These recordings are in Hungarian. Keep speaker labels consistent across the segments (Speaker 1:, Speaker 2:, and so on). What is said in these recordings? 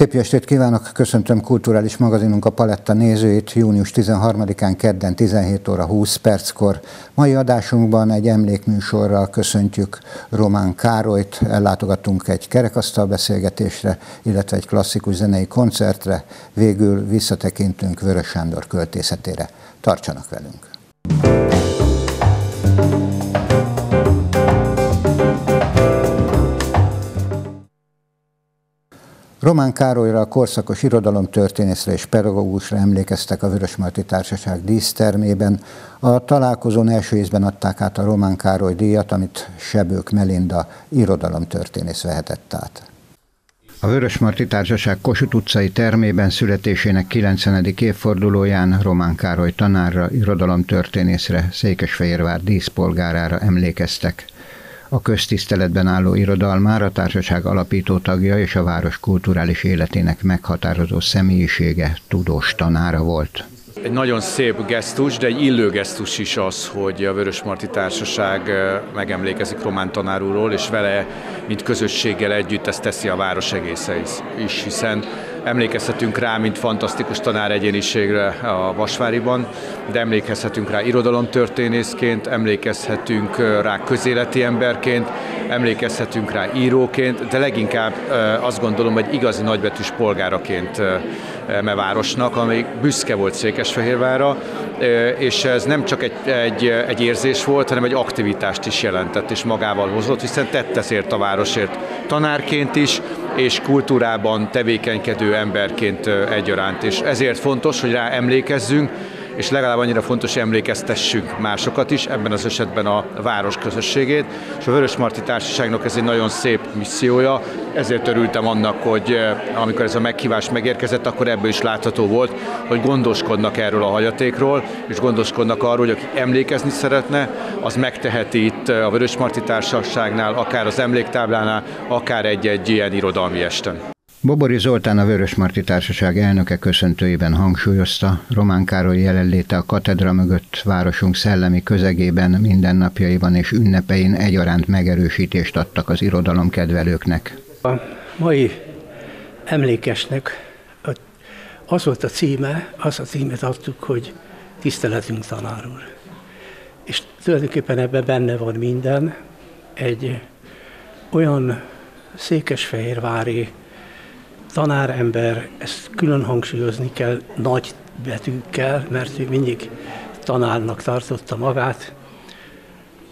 Speaker 1: Szép estét kívánok, köszöntöm kulturális magazinunk a Paletta nézőit június 13-án kedden 17 óra 20 perckor. Mai adásunkban egy emlékműsorral köszöntjük Román Károlyt, ellátogatunk egy kerekasztal beszélgetésre, illetve egy klasszikus zenei koncertre, végül visszatekintünk Vörös Sándor költészetére. Tartsanak velünk! Román Károlyra, a korszakos irodalomtörténészre és pedagógusra emlékeztek a Vörösmarty Társaság dísztermében. A találkozón első ízben adták át a Román Károly díjat, amit Sebők Melinda irodalomtörténész vehetett át. A Vörösmarty Társaság Kossuth utcai termében születésének 90. évfordulóján Román Károly tanárra, irodalomtörténészre, Székesfehérvár díszpolgárára emlékeztek. A köztiszteletben álló irodalmára a társaság alapító tagja és a város kulturális életének meghatározó személyisége, tudós tanára volt.
Speaker 2: Egy nagyon szép gesztus, de egy illő gesztus is az, hogy a Vörösmarty Társaság megemlékezik Román tanárúról, és vele, mint közösséggel együtt ezt teszi a város egésze is, hiszen emlékezhetünk rá, mint fantasztikus tanár egyéniségre a Vasváriban, de emlékezhetünk rá irodalomtörténészként, emlékezhetünk rá közéleti emberként, emlékezhetünk rá íróként, de leginkább azt gondolom, hogy igazi nagybetűs polgáraként eme városnak, amely büszke volt Székesfehérvára, és ez nem csak egy, egy, egy érzés volt, hanem egy aktivitást is jelentett és magával hozott, hiszen tett ezért a városért tanárként is, és kultúrában tevékenykedő emberként egyaránt. És ezért fontos, hogy rá emlékezzünk, és legalább annyira fontos, hogy emlékeztessünk másokat is, ebben az esetben a város közösségét, és a Vörös Marti Társaságnak ez egy nagyon szép missziója, ezért örültem annak, hogy eh, amikor ez a meghívás megérkezett, akkor ebből is látható volt, hogy gondoskodnak erről a hagyatékról, és gondoskodnak arról, hogy aki emlékezni szeretne, az megteheti itt eh, a Vörös Marti Társaságnál, akár az emléktáblánál, akár egy-egy ilyen irodalmi esten.
Speaker 1: Bobori Zoltán a Vörös Marti Társaság elnöke köszöntőjében hangsúlyozta, Román Károly jelenléte a katedra mögött városunk szellemi közegében, mindennapjaiban és ünnepein egyaránt megerősítést adtak az irodalom kedvelőknek.
Speaker 3: A mai emlékesnek az volt a címe, az a címet adtuk, hogy tiszteletünk tanár úr. És tulajdonképpen ebben benne van minden, egy olyan székesfehérvári tanárember, ezt külön hangsúlyozni kell nagy betűkkel, mert ő mindig tanárnak tartotta magát,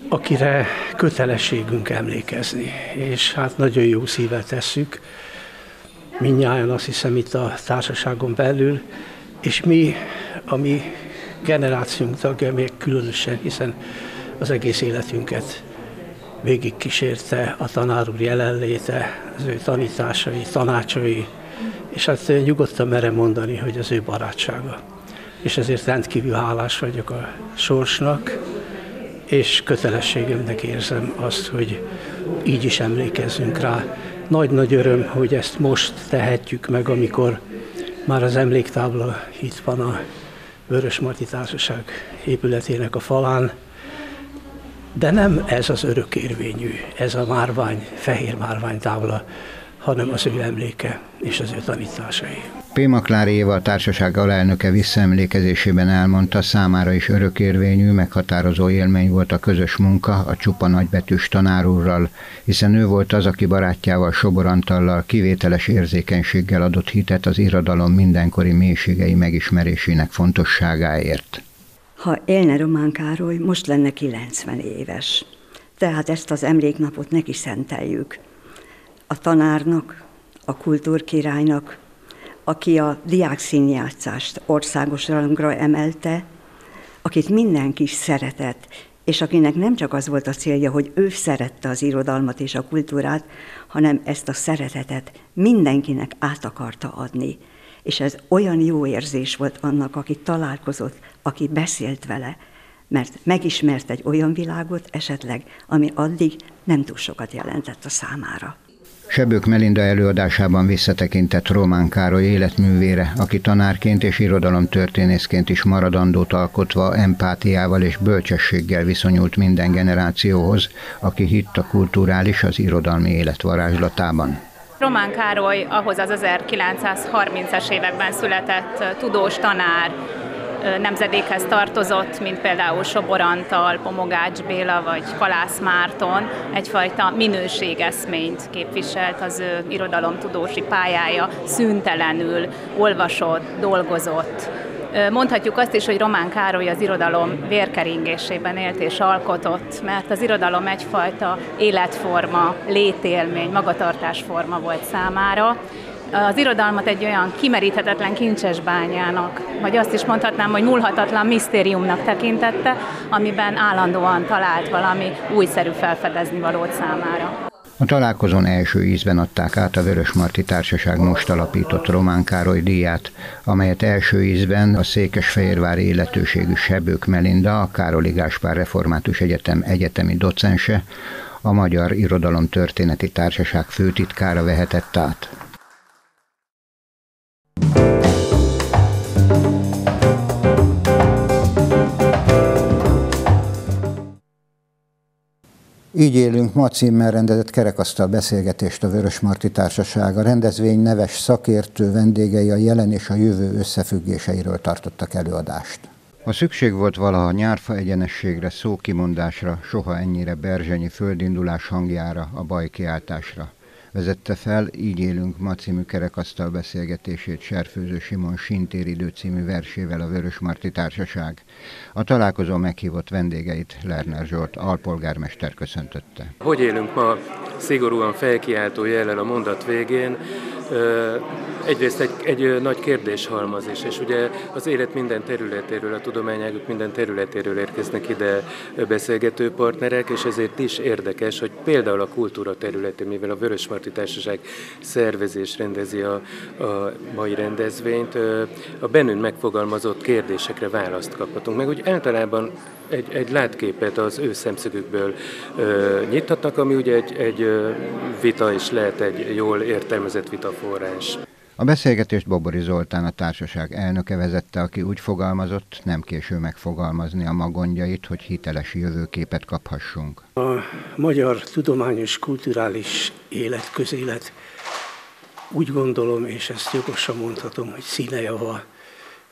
Speaker 3: akire kötelességünk emlékezni. És hát nagyon jó szívet tesszük, mindnyáján azt hiszem itt a társaságon belül, és mi, a mi generációnk tagja még különösen, hiszen az egész életünket végig kísérte a tanár úr jelenléte, az ő tanításai, tanácsai, és hát nyugodtan merem mondani, hogy az ő barátsága. És ezért rendkívül hálás vagyok a sorsnak, és kötelességemnek érzem azt, hogy így is emlékezzünk rá. Nagy-nagy öröm, hogy ezt most tehetjük meg, amikor már az emléktábla itt van a Vörös Marti Társaság épületének a falán, de nem ez az örökérvényű, ez a márvány, fehér márványtábla, hanem az ő emléke és az ő tanításai.
Speaker 1: P. Maklári Éva a társaság alelnöke visszaemlékezésében elmondta, számára is örökérvényű, meghatározó élmény volt a közös munka a csupa nagybetűs tanárúrral, hiszen ő volt az, aki barátjával Sobor Antallal kivételes érzékenységgel adott hitet az irodalom mindenkori mélységei megismerésének fontosságáért.
Speaker 4: Ha élne Román Károly, most lenne 90 éves. Tehát ezt az emléknapot neki szenteljük. A tanárnak, a kultúrkirálynak, aki a diák színjátszást országos rangra emelte, akit mindenki szeretett, és akinek nem csak az volt a célja, hogy ő szerette az irodalmat és a kultúrát, hanem ezt a szeretetet mindenkinek át akarta adni. És ez olyan jó érzés volt annak, aki találkozott, aki beszélt vele, mert megismert egy olyan világot esetleg, ami addig nem túl sokat jelentett a számára.
Speaker 1: Sebők Melinda előadásában visszatekintett Román Károly életművére, aki tanárként és irodalomtörténészként is maradandót alkotva empátiával és bölcsességgel viszonyult minden generációhoz, aki hitt a kulturális, az irodalmi élet varázslatában.
Speaker 5: Román Károly ahhoz az 1930-as években született tudós tanár, nemzedékhez tartozott, mint például Sobor Antal, Pomogács Béla vagy Kalász Márton, egyfajta minőségeszményt képviselt az ő irodalomtudósi pályája, szüntelenül olvasott, dolgozott, Mondhatjuk azt is, hogy Román Károly az irodalom vérkeringésében élt és alkotott, mert az irodalom egyfajta életforma, létélmény, magatartásforma volt számára, az irodalmat egy olyan kimeríthetetlen kincses bányának, vagy azt is mondhatnám, hogy múlhatatlan misztériumnak tekintette, amiben állandóan talált valami újszerű felfedezni valót számára.
Speaker 1: A találkozón első ízben adták át a Vörös Marti Társaság most alapított Román Károly díját, amelyet első ízben a Székesfehérvári életőségű Sebők Melinda, a Károli Gáspár Református Egyetem egyetemi docense, a Magyar Irodalom Történeti Társaság főtitkára vehetett át. Így élünk ma címmel rendezett kerekasztal beszélgetést a Vörös Marti Társaság. A rendezvény neves szakértő vendégei a jelen és a jövő összefüggéseiről tartottak előadást. Ha szükség volt valaha nyárfa egyenességre, szókimondásra, soha ennyire berzsenyi földindulás hangjára, a bajkiáltásra vezette fel, így élünk ma című kerekasztal beszélgetését Serfőző Simon Sintéridő című versével a Vörös Marti Társaság. A találkozó meghívott vendégeit Lerner Zsolt alpolgármester köszöntötte.
Speaker 6: Hogy élünk ma szigorúan felkiáltó jellel a mondat végén, egyrészt egy, egy nagy kérdéshalmaz is, és ugye az élet minden területéről, a tudományágok minden területéről érkeznek ide beszélgető partnerek, és ezért is érdekes, hogy például a kultúra területén, mivel a Vörösmarty Társaság szervezés rendezi a, a mai rendezvényt, a bennünk megfogalmazott kérdésekre választ kaphatunk. Meg úgy általában egy, egy látképet az ő szemszögükből ö, nyithatnak, ami ugye egy, egy vita is lehet egy jól értelmezett vitaforrás.
Speaker 1: A beszélgetést Bobori Zoltán a társaság elnöke vezette, aki úgy fogalmazott, nem késő megfogalmazni a magondjait, hogy hiteles jövőképet kaphassunk.
Speaker 3: A magyar tudományos kulturális élet, közélet úgy gondolom, és ezt jogosan mondhatom, hogy színejava,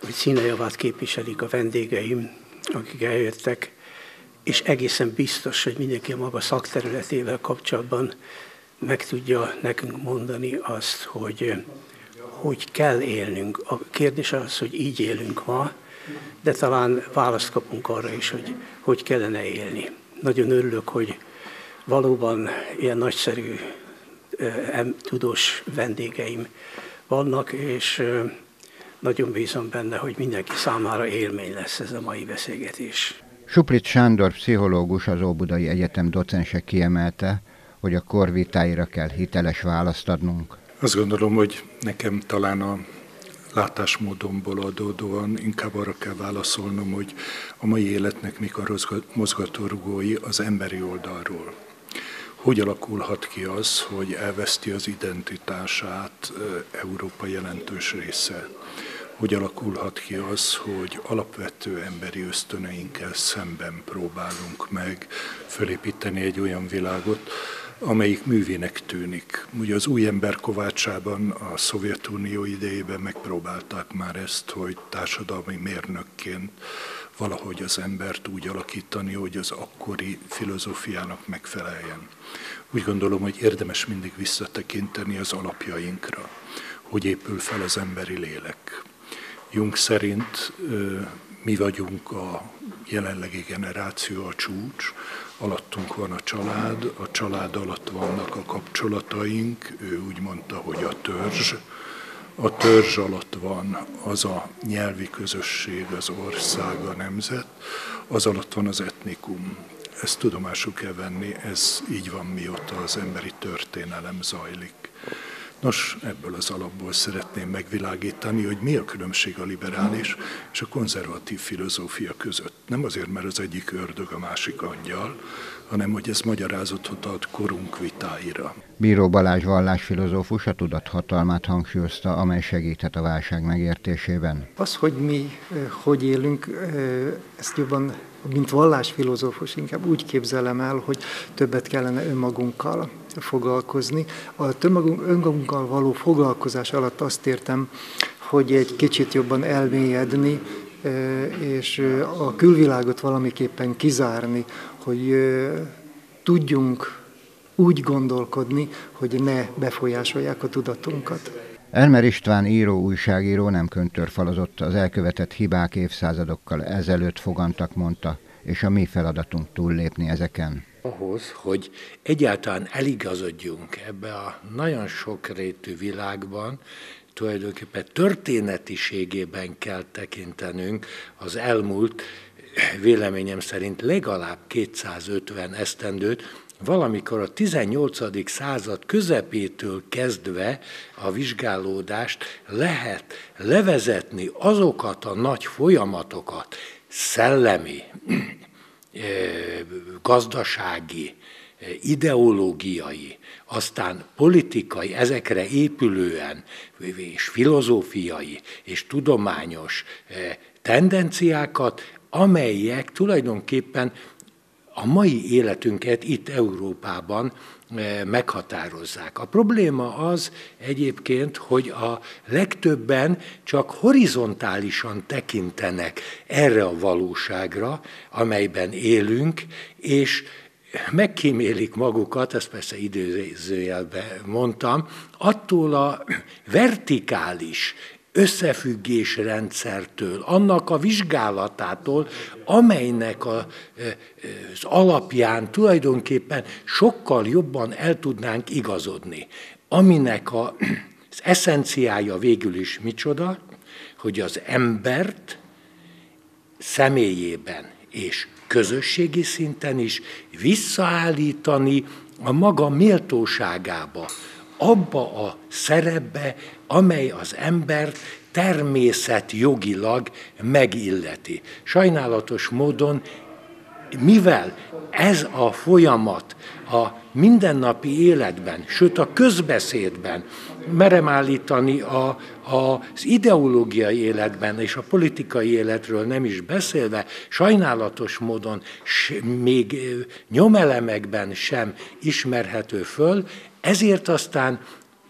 Speaker 3: hogy színejavát képviselik a vendégeim, akik eljöttek, és egészen biztos, hogy mindenki a maga szakterületével kapcsolatban meg tudja nekünk mondani azt, hogy hogy kell élnünk. A kérdés az, hogy így élünk ma, de talán választ kapunk arra is, hogy hogy kellene élni. Nagyon örülök, hogy valóban ilyen nagyszerű tudós vendégeim vannak, és nagyon bízom benne, hogy mindenki számára élmény lesz ez a mai beszélgetés.
Speaker 1: Suprit Sándor pszichológus, az Óbudai Egyetem docense kiemelte, hogy a korvitáira kell hiteles választ adnunk.
Speaker 7: Azt gondolom, hogy nekem talán a látásmódomból adódóan inkább arra kell válaszolnom, hogy a mai életnek mik a mozgatórugói az emberi oldalról. Hogy alakulhat ki az, hogy elveszti az identitását Európa jelentős része? Hogy alakulhat ki az, hogy alapvető emberi ösztöneinkkel szemben próbálunk meg fölépíteni egy olyan világot, amelyik művének tűnik. Ugye az új ember kovácsában a Szovjetunió idejében megpróbálták már ezt, hogy társadalmi mérnökként valahogy az embert úgy alakítani, hogy az akkori filozófiának megfeleljen. Úgy gondolom, hogy érdemes mindig visszatekinteni az alapjainkra, hogy épül fel az emberi lélek. Jung szerint mi vagyunk a jelenlegi generáció, a csúcs, alattunk van a család, a család alatt vannak a kapcsolataink, ő úgy mondta, hogy a törzs, a törzs alatt van az a nyelvi közösség, az ország, a nemzet, az alatt van az etnikum. Ezt tudomásul kell venni, ez így van mióta az emberi történelem zajlik. Nos, ebből az alapból szeretném megvilágítani, hogy mi a különbség a liberális és a konzervatív filozófia között. Nem azért, mert az egyik ördög, a másik angyal, hanem hogy ez magyarázatot ad korunk vitáira.
Speaker 1: Bíró Balázs vallásfilozófus a tudathatalmát hangsúlyozta, amely segíthet a válság megértésében.
Speaker 8: Az, hogy mi hogy élünk, ezt jobban, mint vallásfilozófus, inkább úgy képzelem el, hogy többet kellene önmagunkkal foglalkozni. A tömagunk, önmagunkkal való foglalkozás alatt azt értem, hogy egy kicsit jobban elmélyedni, és a külvilágot valamiképpen kizárni, hogy tudjunk úgy gondolkodni, hogy ne befolyásolják a tudatunkat.
Speaker 1: Elmer István író, újságíró nem köntörfalazott, az elkövetett hibák évszázadokkal ezelőtt fogantak, mondta, és a mi feladatunk túllépni ezeken.
Speaker 9: Ahhoz, hogy egyáltalán eligazodjunk ebbe a nagyon sokrétű világban, tulajdonképpen történetiségében kell tekintenünk az elmúlt véleményem szerint legalább 250 esztendőt, valamikor a 18. század közepétől kezdve a vizsgálódást lehet levezetni azokat a nagy folyamatokat, szellemi, gazdasági, ideológiai, aztán politikai, ezekre épülően, és filozófiai, és tudományos tendenciákat, amelyek tulajdonképpen a mai életünket itt Európában eh, meghatározzák. A probléma az egyébként, hogy a legtöbben csak horizontálisan tekintenek erre a valóságra, amelyben élünk, és megkímélik magukat, ezt persze időzőjelben mondtam, attól a vertikális összefüggésrendszertől, annak a vizsgálatától, amelynek a, az alapján tulajdonképpen sokkal jobban el tudnánk igazodni. Aminek a, az eszenciája végül is micsoda, hogy az embert személyében és közösségi szinten is visszaállítani a maga méltóságába, abba a szerepbe, amely az embert természet jogilag megilleti. Sajnálatos módon, mivel ez a folyamat a mindennapi életben, sőt a közbeszédben, merem állítani a, a, az ideológiai életben és a politikai életről nem is beszélve, sajnálatos módon még nyomelemekben sem ismerhető föl, ezért aztán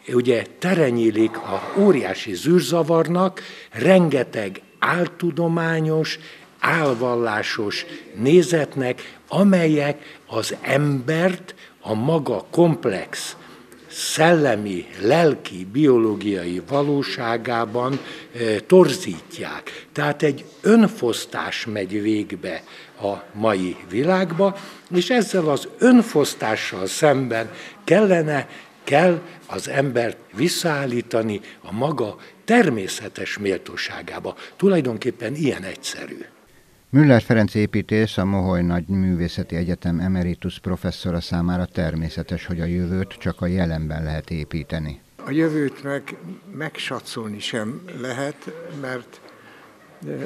Speaker 9: ugye terenyílik a óriási zűrzavarnak, rengeteg áltudományos, álvallásos nézetnek, amelyek az embert a maga komplex, szellemi, lelki, biológiai valóságában torzítják. Tehát egy önfosztás megy végbe a mai világba, és ezzel az önfosztással szemben kellene kell az embert visszaállítani a maga természetes méltóságába. Tulajdonképpen ilyen egyszerű.
Speaker 1: Müller Ferenc építész, a Moholy Nagy Művészeti Egyetem emeritus professzora számára természetes, hogy a jövőt csak a jelenben lehet építeni.
Speaker 8: A jövőt meg megsatszolni sem lehet, mert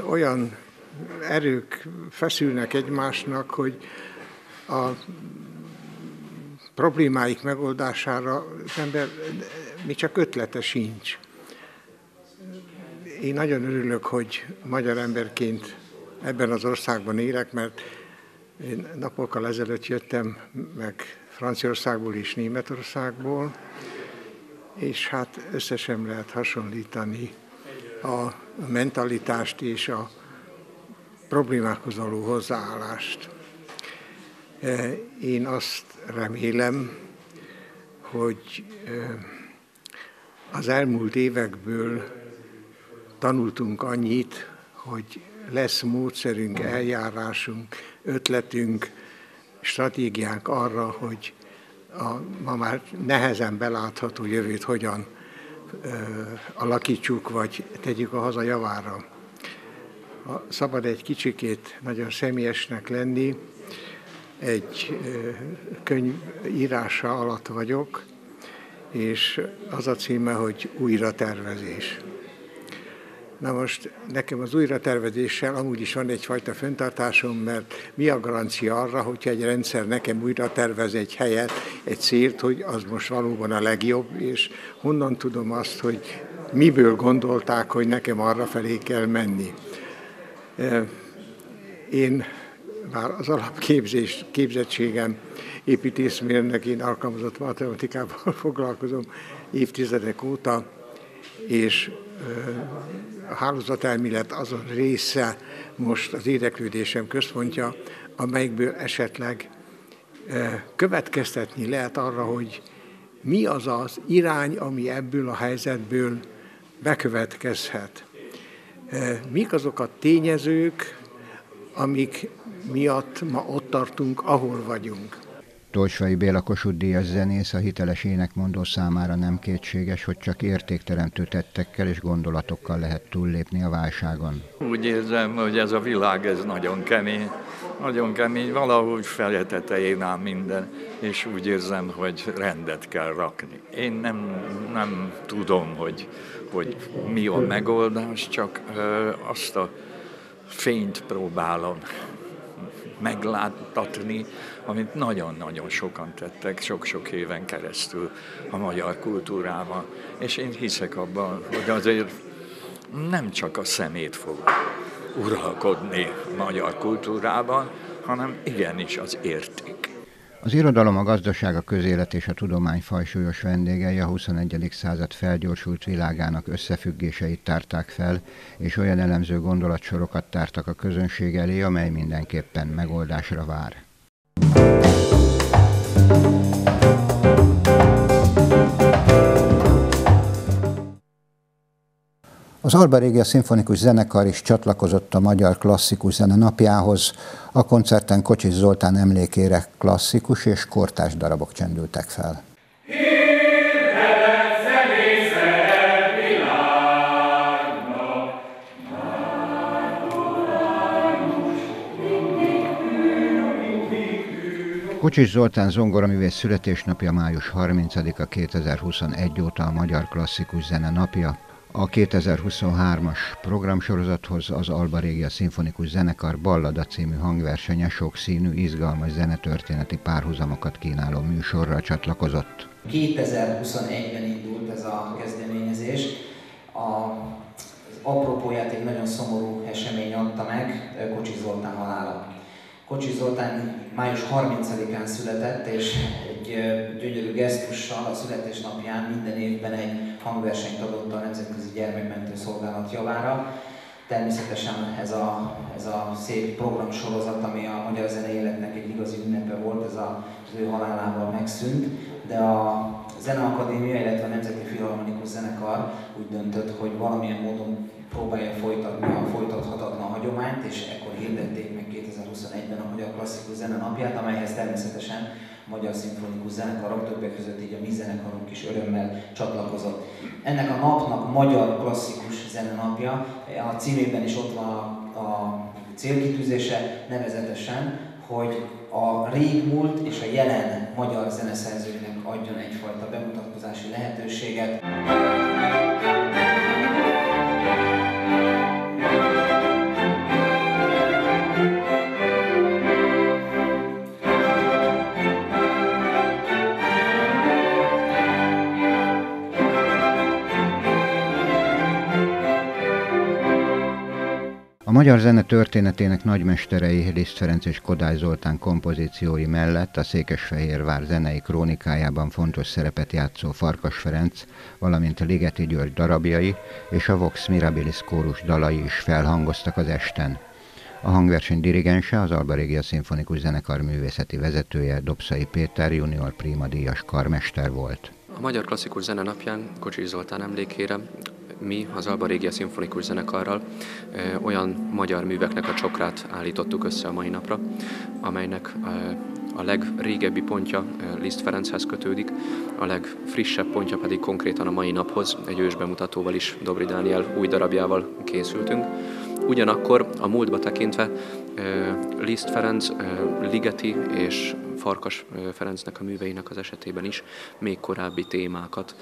Speaker 8: olyan erők feszülnek egymásnak, hogy a problémáik megoldására az ember mi csak ötlete sincs. Én nagyon örülök, hogy magyar emberként ebben az országban élek, mert én napokkal ezelőtt jöttem meg Franciaországból és Németországból, és hát összesen lehet hasonlítani a mentalitást és a problémákhoz való hozzáállást. Én azt remélem, hogy az elmúlt évekből tanultunk annyit, hogy lesz módszerünk, eljárásunk, ötletünk, stratégiánk arra, hogy a ma már nehezen belátható jövőt hogyan ö, alakítsuk, vagy tegyük a haza javára. Ha szabad egy kicsikét nagyon személyesnek lenni, egy könyv írása alatt vagyok,
Speaker 10: és az a címe, hogy újra tervezés. Na most nekem az újratervezéssel amúgy is van egyfajta föntartásom, mert mi a garancia arra, hogyha egy rendszer nekem újra tervez egy helyet, egy célt, hogy az most valóban a legjobb, és honnan tudom azt, hogy miből gondolták, hogy nekem arra felé kell menni. Én már az alapképzés, képzettségem építészmérnök, én alkalmazott matematikával foglalkozom évtizedek óta, és a hálózatelmélet az a része most az érdeklődésem központja, amelyikből esetleg következtetni lehet arra, hogy mi az az irány, ami ebből a helyzetből bekövetkezhet. Mik azok a tényezők, amik miatt ma ott tartunk, ahol vagyunk.
Speaker 1: Tolsvai Béla Kossuth Díjas zenész a hiteles énekmondó számára nem kétséges, hogy csak értékteremtő tettekkel és gondolatokkal lehet túllépni a válságon.
Speaker 11: Úgy érzem, hogy ez a világ ez nagyon kemény, nagyon kemény, valahogy fele tetején áll minden, és úgy érzem, hogy rendet kell rakni. Én nem, nem tudom, hogy, hogy mi a megoldás, csak ö, azt a fényt próbálom megláttatni, amit nagyon-nagyon sokan tettek sok-sok éven keresztül a magyar kultúrában. És én hiszek abban, hogy azért nem csak a szemét fog uralkodni a magyar kultúrában, hanem igenis az érték.
Speaker 1: Az irodalom, a gazdaság, a közélet és a tudomány fajsúlyos vendégei a 21. század felgyorsult világának összefüggéseit tárták fel, és olyan elemző gondolatsorokat tártak a közönség elé, amely mindenképpen megoldásra vár. Az Alba Régia Szimfonikus Zenekar is csatlakozott a Magyar Klasszikus Zene napjához. A koncerten Kocsis Zoltán emlékére klasszikus és kortás darabok csendültek fel. Kocsis Zoltán zongoraművész születésnapja május 30-a 2021 óta a Magyar Klasszikus Zene napja. A 2023-as programsorozathoz az Alba Régia Szimfonikus Zenekar Ballada című hangversenye sokszínű, izgalmas zenetörténeti párhuzamokat kínáló műsorra csatlakozott.
Speaker 12: 2021-ben indult ez a kezdeményezés. A, apropóját egy nagyon szomorú esemény adta meg, Kocsi Zoltán halála. Kocsi Zoltán május 30-án született, és egy gyönyörű gesztussal a születésnapján minden évben egy hangversenyt adott a Nemzetközi Gyermekmentő Szolgálat javára. Természetesen ez a, ez a szép programsorozat, ami a magyar zene életnek egy igazi ünnepe volt, ez a, az ő halálával megszűnt, de a Zeneakadémia, illetve a Nemzeti Filharmonikus Zenekar úgy döntött, hogy valamilyen módon próbálja folytatni a folytathatatlan hagyományt, és ekkor hirdették meg 2021-ben a Magyar Klasszikus Zene napját, amelyhez természetesen Magyar Szimfonikus Zenekarok, többek között így a mi zenekarunk is örömmel csatlakozott. Ennek a napnak Magyar Klasszikus Zene napja, a címében is ott van a, a célkitűzése, nevezetesen, hogy a régmúlt és a jelen magyar zeneszerzőknek adjon egyfajta bemutatkozási lehetőséget.
Speaker 1: Magyar zene történetének nagymesterei Liszt Ferenc és Kodály Zoltán kompozíciói mellett a Székesfehérvár zenei krónikájában fontos szerepet játszó Farkas Ferenc, valamint a Ligeti György darabjai és a Vox Mirabilis kórus dalai is felhangoztak az esten. A hangverseny dirigense az Alba Régia Szimfonikus Zenekar művészeti vezetője Dobszai Péter junior prima díjas karmester volt.
Speaker 13: A Magyar Klasszikus Zene napján Kocsis Zoltán emlékére mi az Alba Régia Szimfonikus Zenekarral olyan magyar műveknek a csokrát állítottuk össze a mai napra, amelynek a legrégebbi pontja Liszt Ferenchez kötődik, a legfrissebb pontja pedig konkrétan a mai naphoz, egy ős bemutatóval is, Dobri Dániel új darabjával készültünk. Ugyanakkor a múltba tekintve Liszt Ferenc, Ligeti és Farkas Ferencnek a műveinek az esetében is még korábbi témákat.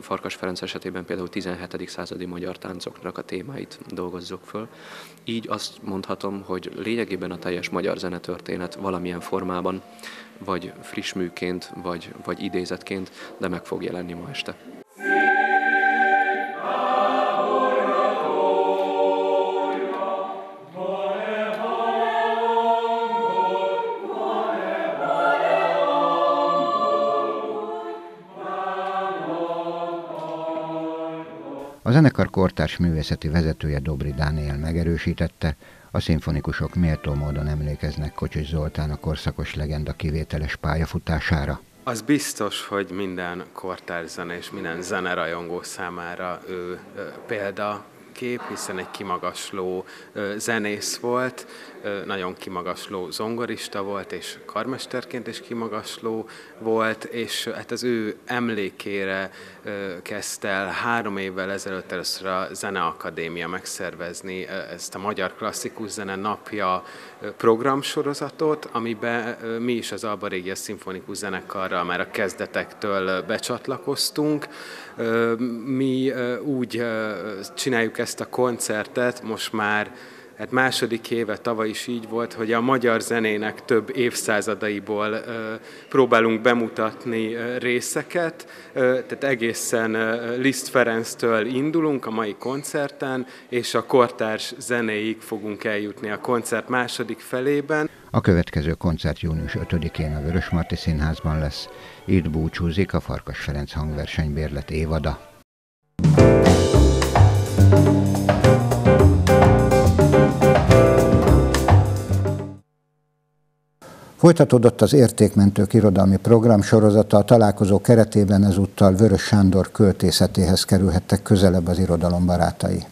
Speaker 13: Farkas Ferenc esetében például 17. századi magyar táncoknak a témáit dolgozzuk föl. Így azt mondhatom, hogy lényegében a teljes magyar zenetörténet valamilyen formában, vagy friss műként, vagy, vagy idézetként, de meg fog jelenni ma este.
Speaker 1: Zenekar kortárs művészeti vezetője Dobri Dániel megerősítette, a szimfonikusok méltó módon emlékeznek Kocsis Zoltán a korszakos legenda kivételes pályafutására.
Speaker 14: Az biztos, hogy minden kortárs zene és minden zenerajongó számára ő példa kép, hiszen egy kimagasló zenész volt, nagyon kimagasló zongorista volt, és karmesterként is kimagasló volt, és hát az ő emlékére kezdte el három évvel ezelőtt először a Zeneakadémia megszervezni ezt a Magyar Klasszikus Zene Napja programsorozatot, amiben mi is az Alba Régia Szimfonikus Zenekarral már a kezdetektől becsatlakoztunk. Mi úgy csináljuk ezt a koncertet, most már hát második éve tavaly is így volt, hogy a magyar zenének több évszázadaiból próbálunk bemutatni részeket, tehát egészen Liszt Ferenctől indulunk a mai koncerten, és a kortárs zenéig fogunk eljutni a koncert második felében.
Speaker 1: A következő koncert június 5-én a Vörösmarty Színházban lesz. Itt búcsúzik a Farkas Ferenc hangversenybérlet évada. Folytatódott az Értékmentők irodalmi program sorozata, a találkozó keretében ezúttal Vörös Sándor költészetéhez kerülhettek közelebb az irodalom barátai.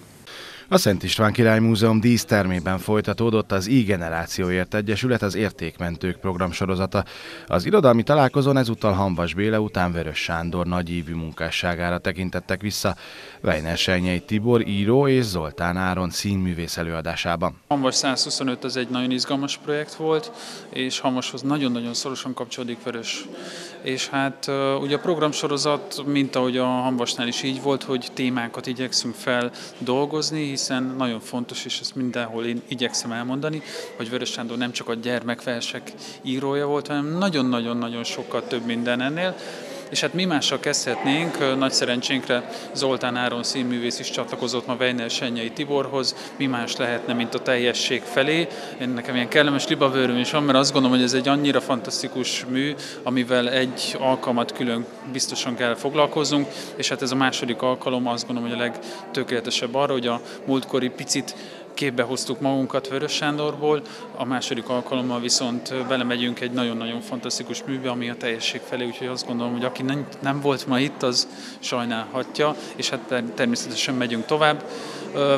Speaker 15: A Szent István Király Múzeum dísztermében folytatódott az I-generációért egyesület az Értékmentők programsorozata. Az irodalmi találkozón ezúttal Hanvas Béle után Vörös Sándor nagyívű munkásságára tekintettek vissza. Weiner Senyei Tibor író és Zoltán Áron színművész előadásában.
Speaker 16: Hanvas 125 az egy nagyon izgalmas projekt volt, és Hanvashoz nagyon-nagyon szorosan kapcsolódik Vörös. És hát ugye a programsorozat, mint ahogy a Hanvasnál is így volt, hogy témákat igyekszünk fel dolgozni, hiszen nagyon fontos, és ezt mindenhol én igyekszem elmondani, hogy Vörös Sándor nem csak a gyermekversek írója volt, hanem nagyon-nagyon-nagyon sokkal több minden ennél. És hát mi mással kezdhetnénk, nagy szerencsénkre Zoltán Áron színművész is csatlakozott ma Weiner Senyei Tiborhoz, mi más lehetne, mint a teljesség felé. Én nekem ilyen kellemes libavőröm is van, mert azt gondolom, hogy ez egy annyira fantasztikus mű, amivel egy alkalmat külön biztosan kell foglalkoznunk, és hát ez a második alkalom azt gondolom, hogy a legtökéletesebb arra, hogy a múltkori picit képbe hoztuk magunkat Vörös Sándorból, a második alkalommal viszont belemegyünk egy nagyon-nagyon fantasztikus műbe, ami a teljesség felé, úgyhogy azt gondolom, hogy aki nem, volt ma itt, az sajnálhatja, és hát természetesen megyünk tovább.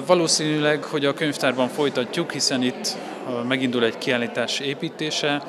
Speaker 16: Valószínűleg, hogy a könyvtárban folytatjuk, hiszen itt megindul egy kiállítás építése,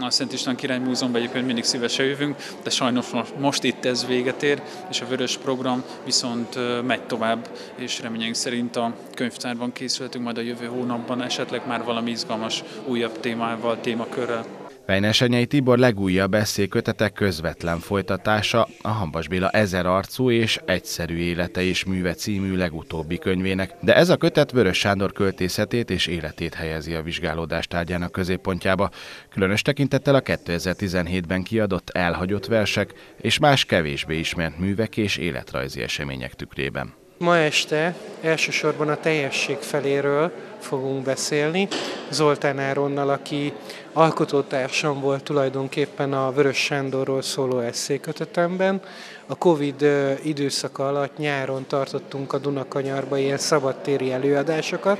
Speaker 16: a Szent István Király Múzeumban egyébként mindig szívesen jövünk, de sajnos most itt ez véget ér, és a Vörös program viszont megy tovább, és reményeink szerint a könyvtárban készülhetünk majd a jövő hónapban, esetleg már valami izgalmas újabb témával, témakörrel.
Speaker 15: Fejnesenyei Tibor legújabb eszékötetek közvetlen folytatása a Hambas Béla ezer arcú és egyszerű élete és műve című legutóbbi könyvének, de ez a kötet Vörös Sándor költészetét és életét helyezi a vizsgálódás tárgyának középpontjába, különös tekintettel a 2017-ben kiadott elhagyott versek és más kevésbé ismert művek és életrajzi események tükrében.
Speaker 17: Ma este elsősorban a teljesség feléről fogunk beszélni. Zoltán Áronnal, aki alkotótársam volt tulajdonképpen a Vörös Sándorról szóló eszékötetemben. A Covid időszaka alatt nyáron tartottunk a Dunakanyarba ilyen szabadtéri előadásokat,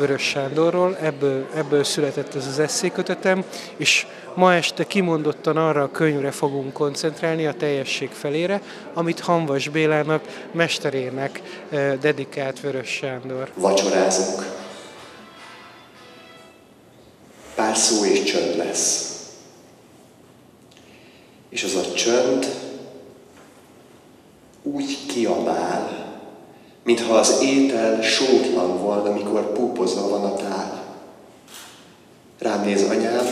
Speaker 17: Vörös Sándorról, ebből, ebből született ez az eszékötetem, és ma este kimondottan arra a könyvre fogunk koncentrálni, a teljesség felére, amit Hanvas Bélának, mesterének dedikált Vörös Sándor.
Speaker 18: Vacsorázunk. Pár szó és csönd lesz. És az a csönd úgy kiabál, mintha az étel sótlan volna, mikor púpozva van a tál. Rám néz anyám,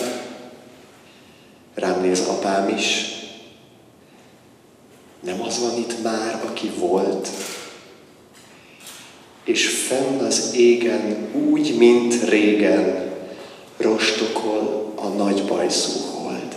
Speaker 18: Rám néz apám is. Nem az van itt már, aki volt, és fenn az égen úgy, mint régen, rostokol a nagy bajszú hold.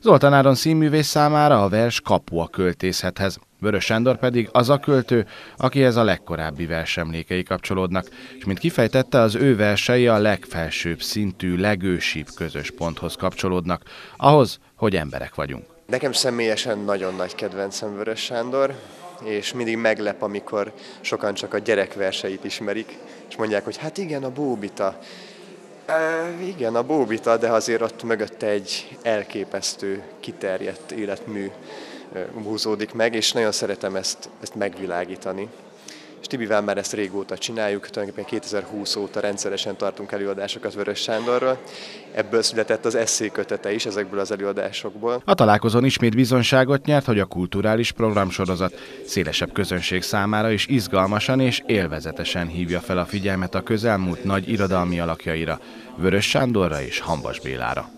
Speaker 15: Zoltán Áron színművész számára a vers kapu a költészethez. Vörös Sándor pedig az a költő, akihez a legkorábbi versemlékei kapcsolódnak, és mint kifejtette, az ő versei a legfelsőbb szintű, legősibb közös ponthoz kapcsolódnak, ahhoz, hogy emberek vagyunk.
Speaker 19: Nekem személyesen nagyon nagy kedvencem Vörös Sándor, és mindig meglep, amikor sokan csak a gyerekverseit ismerik, és mondják, hogy hát igen, a bóbita. E, igen, a bóbita, de azért ott mögötte egy elképesztő, kiterjedt életmű húzódik meg, és nagyon szeretem ezt, ezt megvilágítani. És Tibivel már ezt régóta csináljuk, tulajdonképpen 2020 óta rendszeresen tartunk előadásokat Vörös Sándorról. Ebből született az eszékötete is ezekből az előadásokból.
Speaker 15: A találkozón ismét bizonságot nyert, hogy a kulturális programsorozat szélesebb közönség számára is izgalmasan és élvezetesen hívja fel a figyelmet a közelmúlt nagy irodalmi alakjaira, Vörös Sándorra és Hambas Bélára.